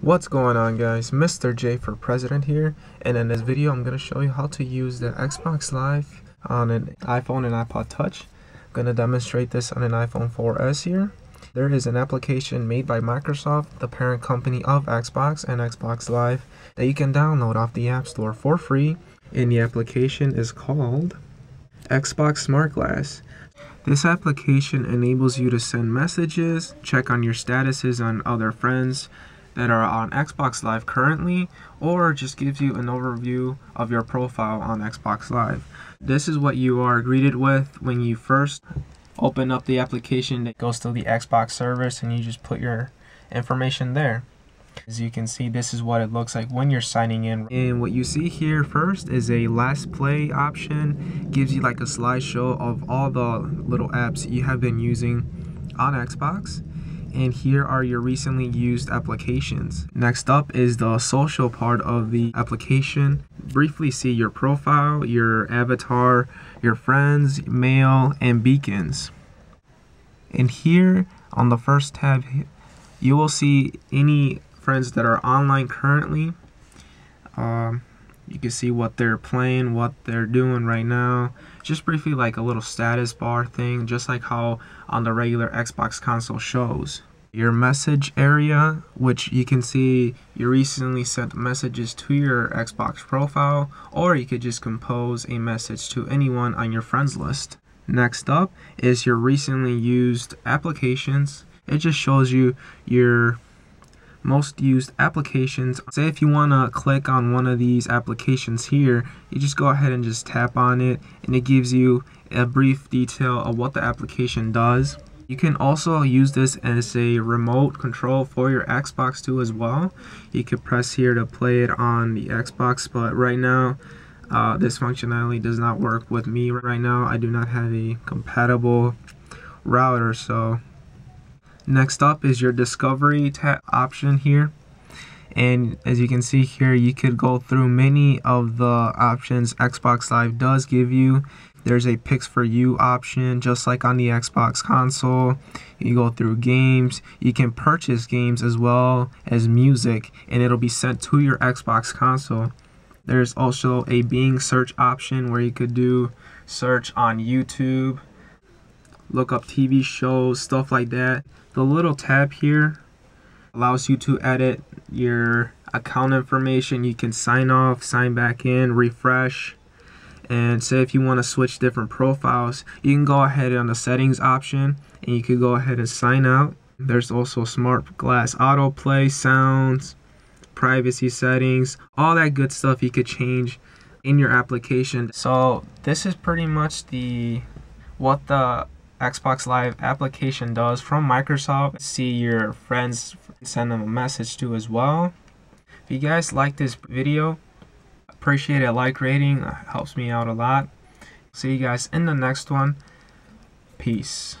What's going on guys, Mr. J for President here, and in this video I'm going to show you how to use the Xbox Live on an iPhone and iPod Touch. I'm going to demonstrate this on an iPhone 4S here. There is an application made by Microsoft, the parent company of Xbox and Xbox Live, that you can download off the App Store for free, and the application is called Xbox Smart Glass. This application enables you to send messages, check on your statuses on other friends, that are on Xbox Live currently or just gives you an overview of your profile on Xbox Live. This is what you are greeted with when you first open up the application that goes to the Xbox service and you just put your information there. As you can see, this is what it looks like when you're signing in. And what you see here first is a last play option. Gives you like a slideshow of all the little apps you have been using on Xbox and here are your recently used applications. Next up is the social part of the application. Briefly see your profile, your avatar, your friends, mail, and beacons. And here on the first tab, you will see any friends that are online currently. Um, you can see what they're playing, what they're doing right now. Just briefly like a little status bar thing, just like how on the regular Xbox console shows. Your message area, which you can see you recently sent messages to your Xbox profile, or you could just compose a message to anyone on your friends list. Next up is your recently used applications. It just shows you your most used applications. Say if you want to click on one of these applications here, you just go ahead and just tap on it and it gives you a brief detail of what the application does. You can also use this as a remote control for your Xbox too as well. You could press here to play it on the Xbox, but right now uh, this functionality does not work with me right now. I do not have a compatible router, so Next up is your discovery tab option here. And as you can see here, you could go through many of the options Xbox Live does give you. There's a picks for you option, just like on the Xbox console. You go through games. You can purchase games as well as music, and it'll be sent to your Xbox console. There's also a Bing search option where you could do search on YouTube, look up TV shows, stuff like that. The little tab here allows you to edit your account information. You can sign off, sign back in, refresh. And say if you want to switch different profiles, you can go ahead on the settings option and you can go ahead and sign out. There's also smart glass autoplay, sounds, privacy settings, all that good stuff you could change in your application. So this is pretty much the what the Xbox Live application does from Microsoft. See your friends send them a message to as well. If you guys like this video, appreciate a like rating. It helps me out a lot. See you guys in the next one. Peace.